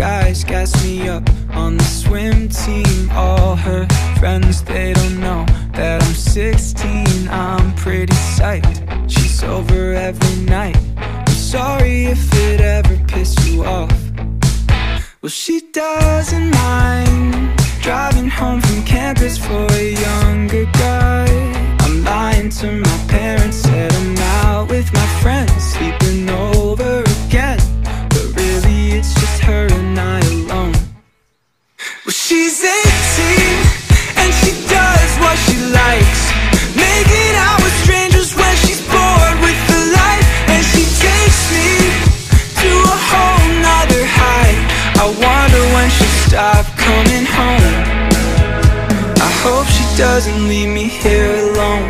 guys gas me up on the swim team. All her friends, they don't know that I'm 16 I'm pretty psyched, she's over every night. I'm sorry if it ever pissed you off. Well, she doesn't mind Driving home from campus for a younger guy. I'm lying to my parents, said I'm coming home. I hope she doesn't leave me here alone.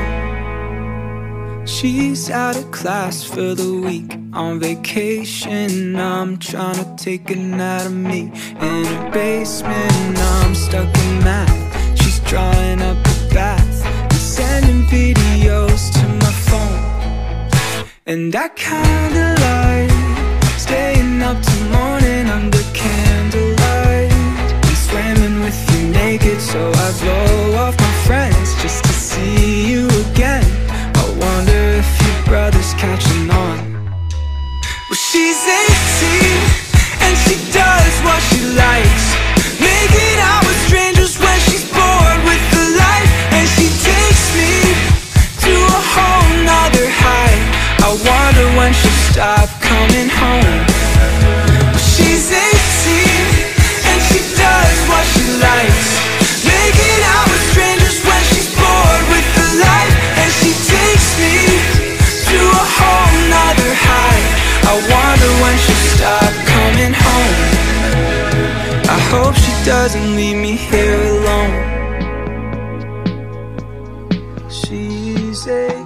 She's out of class for the week. On vacation I'm trying to take anatomy in her basement I'm stuck in math, she's drawing up a bath And sending videos to my phone. And I kinda like staying up till morning under candlelight stop coming home. She's 18 and she does what she likes. Making out with strangers when she's bored with the life. And she takes me to a whole nother high I wonder when she'll stop coming home. I hope she doesn't leave me here alone. She's a